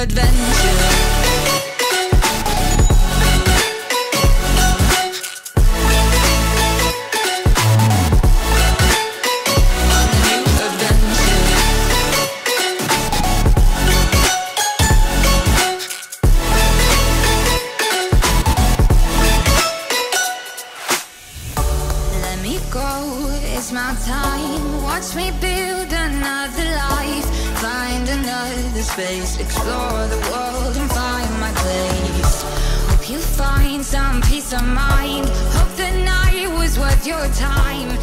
adventure. Go, it's my time. Watch me build another another space. Explore the world and find my place. Hope you find some peace of mind. Hope the night was worth your time.